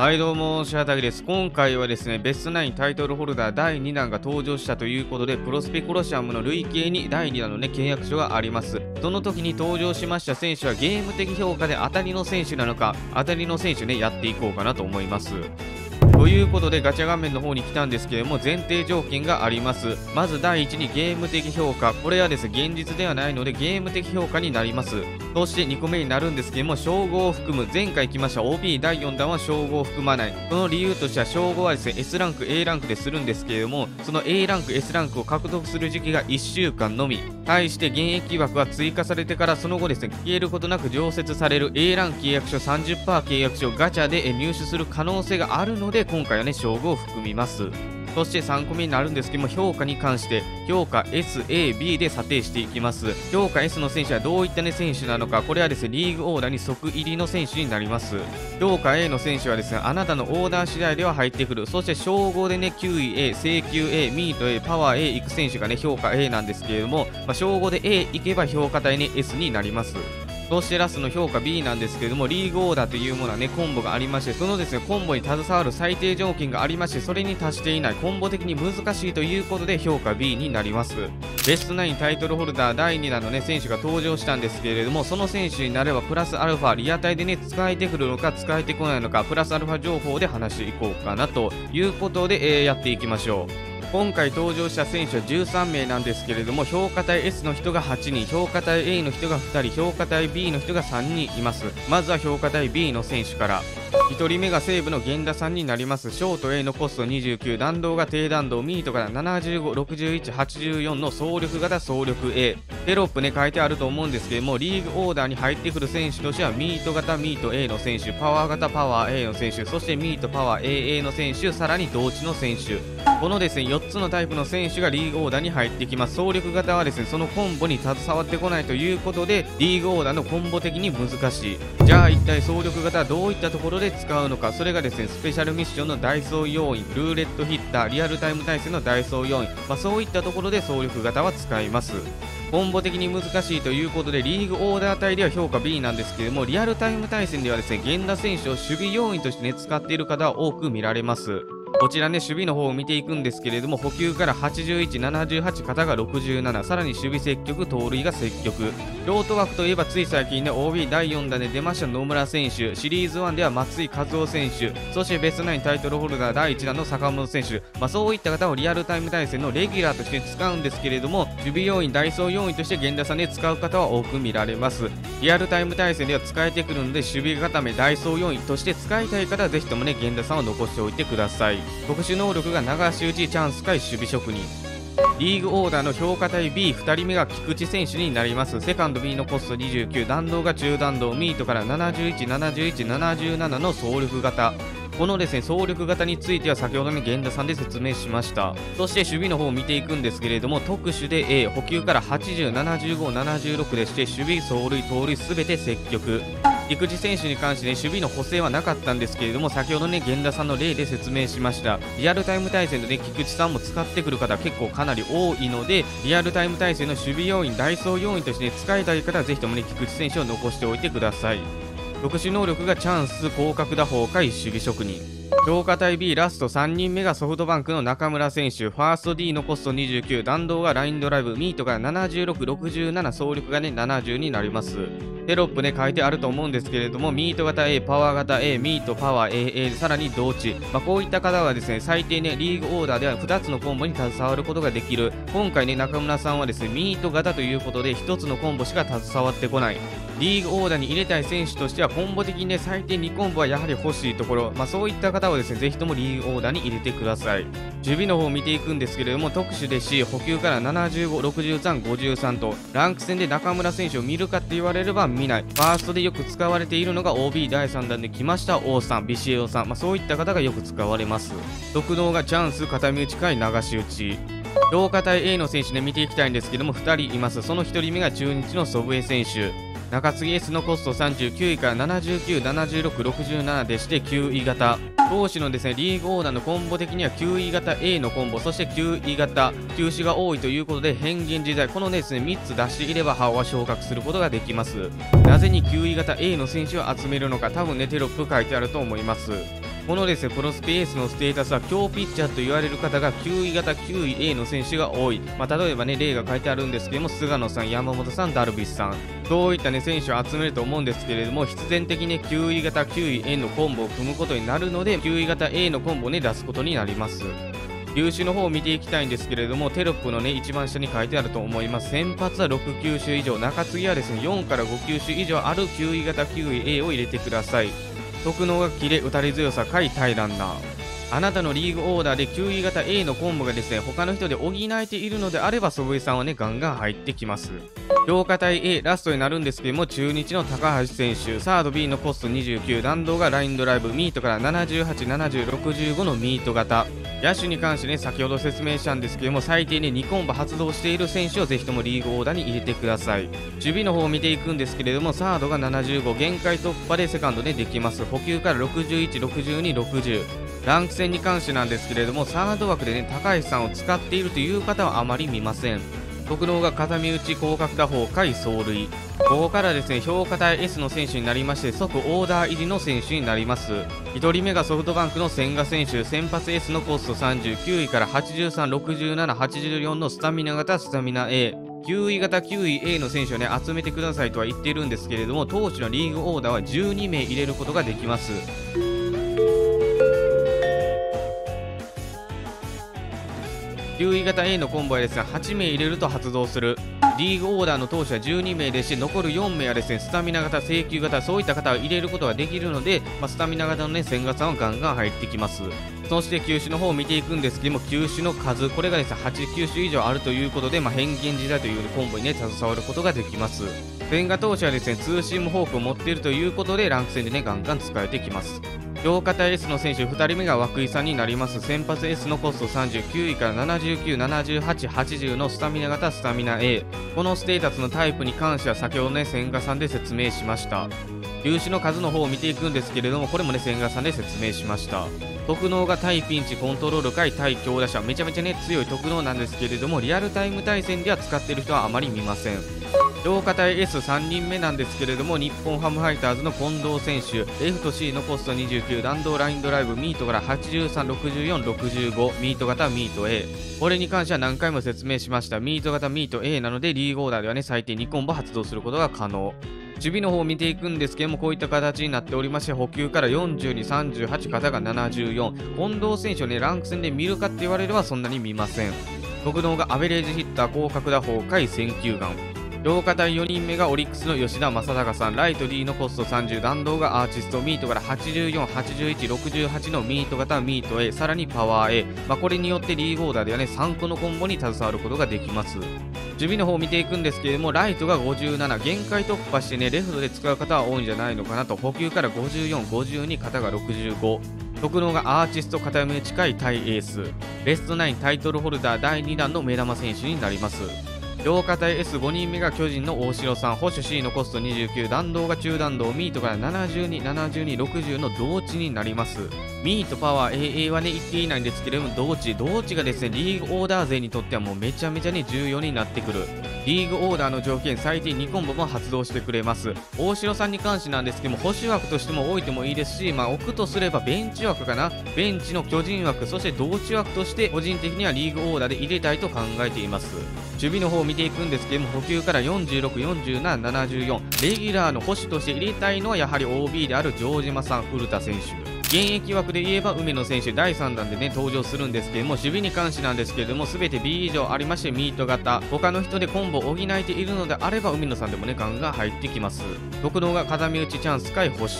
はいどうも、シャタギです。今回はですね、ベストナインタイトルホルダー第2弾が登場したということで、プロスペコロシアムの累計に第2弾のね、契約書があります。その時に登場しました選手はゲーム的評価で当たりの選手なのか、当たりの選手ね、やっていこうかなと思います。ということでガチャ画面の方に来たんですけれども前提条件があります。まず第一にゲーム的評価。これはですね現実ではないのでゲーム的評価になります。そして2個目になるんですけども称号を含む。前回来ました OB 第4弾は称号を含まない。その理由としては称号はですね S ランク A ランクでするんですけれどもその A ランク S ランクを獲得する時期が1週間のみ。対して現役枠は追加されてからその後ですね消えることなく常設される。A ランク契約書30%契約書ガチャで入手する可能性があるので今回はね、称号を含みます。そして3個目になるんですけども、評価に関して、評価 S、A、B で査定していきます。評価 S の選手はどういったね、選手なのか、これはですね、リーグオーダーに即入りの選手になります。評価 A の選手はですね、あなたのオーダー次第では入ってくる。そして、称号でね、9位 A、請求 A、ミート A、パワー A 行く選手がね、評価 A なんですけれども、まあ、称号で A 行けば評価体ね、S になります。そしてラストの評価 B なんですけれども、リーグオーダーというものはね、コンボがありまして、そのですね、コンボに携わる最低条件がありまして、それに達していない、コンボ的に難しいということで評価 B になります。ベストナインタイトルホルダー第2弾のね、選手が登場したんですけれども、その選手になればプラスアルファ、リアタイでね、使えてくるのか、使えてこないのか、プラスアルファ情報で話していこうかなということで、えー、やっていきましょう。今回登場した選手は13名なんですけれども評価体 S の人が8人評価体 A の人が2人評価体 B の人が3人います。まずは評価体 B の選手から。1人目が西武の源田さんになります。ショート A のコスト29弾道が低弾道ミートから756184の総力型総力 A テロップね書いてあると思うんですけどもリーグオーダーに入ってくる選手としてはミート型ミート A の選手パワー型パワー A の選手そしてミートパワー AA の選手さらに同値の選手。このですね4つのタイプの選手がリーグオーダーに入ってきます。総力型はですねそのコンボに携わってこないということでリーグオーダーのコンボ的に難しい。じゃあ一体総力型どういったところで使うのかそれがですねスペシャルミッションのダイソー要員ルーレットヒッターリアルタイム対戦のダイソー要員、まあ、そういったところで総力型は使いますコンボ的に難しいということでリーグオーダー帯では評価 B なんですけれどもリアルタイム対戦ではですね源田選手を守備要員として、ね、使っている方は多く見られますこちらね、守備の方を見ていくんですけれども、補給から81、78、肩が67、さらに守備積極、盗塁が積極。ロート枠といえばつい最近ね、OB 第4弾で出ました野村選手、シリーズ1では松井和夫選手、そしてベストナインタイトルホルダー第1弾の坂本選手、まあ、そういった方をリアルタイム対戦のレギュラーとして使うんですけれども、守備要員、ダイソー要員として源田さんで使う方は多く見られます。リアルタイム対戦では使えてくるので、守備固め、ダイソー要員として使いたい方はぜひともね、源田さんを残しておいてください。特殊能力が流し打ちチャンスか守備職人リーグオーダーの評価対 B2 人目が菊池選手になります。セカンド B のコスト29弾道が中弾道。ミートから717177の総力型。このですね総力型については先ほどね源田さんで説明しました。そして守備の方を見ていくんですけれども特殊で A 補給から807576でして守備走塁盗塁すべて積極。陸地選手に関して、ね、守備の補正はなかったんですけれども先ほどね源田さんの例で説明しました。リアルタイム対戦でね菊池さんも使ってくる方結構かなり多いのでリアルタイム対戦の守備要員ダイソー要員として、ね、使いたい方はぜひともね菊池選手を残しておいてください。特殊能力がチャンス広角打法回主義職人。強化隊 B ラスト3人目がソフトバンクの中村選手。ファースト D のコスト29弾道がラインドライブ。ミートが7667総力がね70になります。テロップね書いてあると思うんですけれどもミート型 A パワー型 A ミートパワー AA さらに同値、まあ、こういった方はですね最低ねリーグオーダーでは2つのコンボに携わることができる。今回ね中村さんはですねミート型ということで1つのコンボしか携わってこない。リーグオーダーに入れたい選手としてはコンボ的にね最低2コンボはやはり欲しいところ、まあ、そういった方方はですねぜひともリーグオーダーに入れてください。守備の方を見ていくんですけれども特殊ですし補給から75、63、53とランク戦で中村選手を見るかって言われれば見ない。ファーストでよく使われているのが OB 第3弾で来ました王さん、ビシエオさん、まあ、そういった方がよく使われます。特能がチャンス、片身打ちかい流し打ち。老化体 A の選手で見ていきたいんですけども2人います。その1人目が中日の祖父江選手。中継ぎ S のコスト39位から79、76、67でして9位型。投手のですねリーグオーダーのコンボ的には9位型 A のコンボそして9位型球種が多いということで変幻自在。このですね3つ出していれば歯は昇格することができます。なぜに9位型 A の選手を集めるのか多分ねテロップ書いてあると思います。このですね、プロスペースのステータスは強ピッチャーと言われる方が9位型9位 A の選手が多い。まあ、例えばね、例が書いてあるんですけども、菅野さん、山本さん、ダルビッシュさん。そういったね、選手を集めると思うんですけれども、必然的に9位型9位 A のコンボを組むことになるので、9位型 A のコンボをね、出すことになります。球種の方を見ていきたいんですけれども、テロップのね、一番下に書いてあると思います。先発は6球種以上、中継ぎはですね、4から5球種以上ある9位型9位 A を入れてください。特能が切れ、打たれ強さ、甲斐対ランナー。あなたのリーグオーダーで9位型 A のコンボがですね、他の人で補えているのであれば、祖父江さんはね、ガンガン入ってきます。評価体 A ラストになるんですけども、中日の高橋選手、サード B のコスト29、弾道がラインドライブ、ミートから78、70、65のミート型。野手に関してね、先ほど説明したんですけども、最低に2コンボ発動している選手をぜひともリーグオーダーに入れてください。守備の方を見ていくんですけれども、サードが75、限界突破でセカンドでできます。補給から61、62、60。ランク戦に関してなんですけれども、サード枠でね、高橋さんを使っているという方はあまり見ません。特能が片身打ち広角打法回走塁。ここからですね評価体 S の選手になりまして即オーダー入りの選手になります。1人目がソフトバンクの千賀選手先発 S のコスト39位から836784のスタミナ型スタミナ A 9位型9位 A の選手をね集めてくださいとは言っているんですけれども当時のリーグオーダーは12名入れることができます。9位型 A のコンボはですね8名入れると発動する。リーグオーダーの投手は12名でし残る4名はですねスタミナ型、請求型そういった方を入れることができるので、まあ、スタミナ型のね千賀さんはガンガン入ってきます。そして球種の方を見ていくんですけども球種の数これがですね8球種以上あるということで、まあ、変幻自在というコンボにね携わることができます。千賀投手はですねツーシームフォークを持っているということでランク戦でねガンガン使えてきます。両肩 S の選手2人目が涌井さんになります。先発 S のコスト39位から79、78、80のスタミナ型スタミナ A このステータスのタイプに関しては先ほどね千賀さんで説明しました。粒子の数の方を見ていくんですけれどもこれもね千賀さんで説明しました。特能が対ピンチコントロール回対強打者。めちゃめちゃね強い特能なんですけれどもリアルタイム対戦では使ってる人はあまり見ません。両肩 S3 人目なんですけれども日本ハムファイターズの近藤選手 F と C のコスト29弾道ラインドライブミートから836465ミート型ミート A これに関しては何回も説明しましたミート型ミート A なのでリーグオーダーではね最低2コンボ発動することが可能守備の方を見ていくんですけども、こういった形になっておりまして、補給から40に38、肩が74。近藤選手をね、ランク戦で見るかって言われればそんなに見ません。僕の方がアベレージヒッター、広角打法、回選球眼。両肩4人目がオリックスの吉田正尚さん、ライト D のコスト30、弾道がアーティスト、ミートから84、81、68のミート型ミート A、さらにパワー A、まあ、これによってリーグオーダーではね、3個のコンボに携わることができます。守備の方を見ていくんですけれども、ライトが57、限界突破してね、レフトで使う方は多いんじゃないのかなと、補給から54、52、肩が65。特能がアーティスト片目近い対エース。ベストナインタイトルホルダー第2弾の目玉選手になります。両肩 S5 人目が巨人の大城さん、保守 C のコスト29、弾道が中弾道、ミートから72、72、60の同値になります。ミート、パワー、AA はね、言っていないんですけれども、同値、同値がですね、リーグオーダー勢にとってはもうめちゃめちゃね重要になってくる。リーグオーダーの条件、最低2コンボも発動してくれます。大城さんに関してなんですけども、保守枠としても置いてもいいですし、まあ、置くとすればベンチ枠かな。ベンチの巨人枠、そして同値枠として、個人的にはリーグオーダーで入れたいと考えています。守備の方を見ていくんですけども補給から46、47、74レギュラーの保守として入れたいのはやはり OB である城島さん、古田選手現役枠で言えば梅野選手第3弾でね登場するんですけども守備に関してなんですけれども全て B 以上ありましてミート型。他の人でコンボを補えているのであれば海野さんでもねガンガン入ってきます。特能が風見打ちチャンス回保守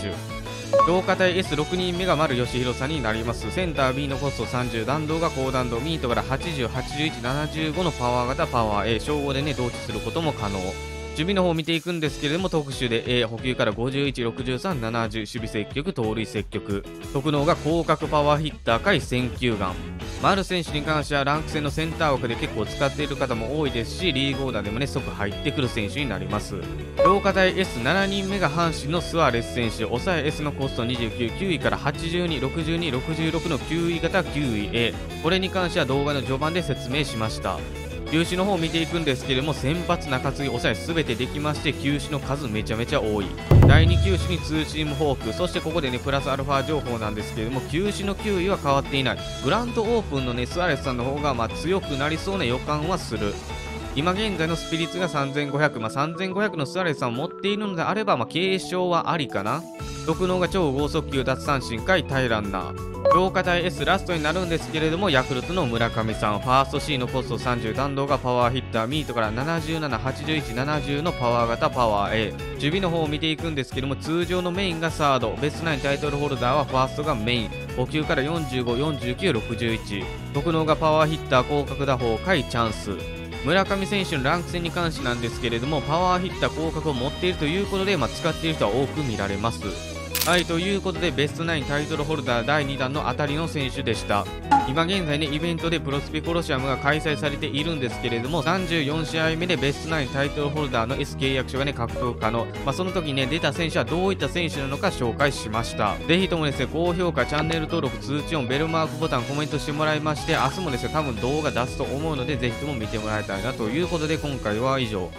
強化体 S6 人目が丸義弘さんになります。センター B のコスト30弾道が高弾道ミートから808175のパワー型パワー A 称号でね同値することも可能。備の方を見ていくんですけれども特殊で A 補給から51、63、70守備積極盗塁積極。特能が広角パワーヒッター回選球眼。丸選手に関してはランク戦のセンター枠で結構使っている方も多いですしリーグオーダーでもね即入ってくる選手になります。強化体 S7 人目が阪神のスアレス選手。抑え S のコスト29、9位から82、62、66の9位型9位 A これに関しては動画の序盤で説明しました。球種の方を見ていくんですけれども先発中継ぎ抑え全てできまして球種の数めちゃめちゃ多い。第2球種にツーシームフォークそしてここでねプラスアルファ情報なんですけれども球種の球威は変わっていない。グランドオープンのねスアレスさんの方がまあ強くなりそうな予感はする。今現在のスピリッツが3500、まあ、3500のスアレスさんを持っているのであれば、まあ、継承はありかな。特能が超剛速球奪三振回タイランナー。強化体 S ラストになるんですけれどもヤクルトの村上さん。ファースト C のポスト30弾道がパワーヒッター。ミートから778170のパワー型パワー A 守備の方を見ていくんですけども通常のメインがサード。ベストナインタイトルホルダーはファーストがメイン。補給から454961特能がパワーヒッター広角打法回チャンス。村上選手のランク戦に関してなんですけれどもパワーヒッター広角を持っているということで、まあ、使っている人は多く見られます。はいということでベストナインタイトルホルダー第2弾の当たりの選手でした。今現在ねイベントでプロスピコロシアムが開催されているんですけれども34試合目でベストナインタイトルホルダーの S 契約書がね獲得可能。まあ、その時ね出た選手はどういった選手なのか紹介しました。ぜひともですね高評価チャンネル登録通知音ベルマークボタンコメントしてもらいまして明日もですね多分動画出すと思うのでぜひとも見てもらいたいなということで今回は以上。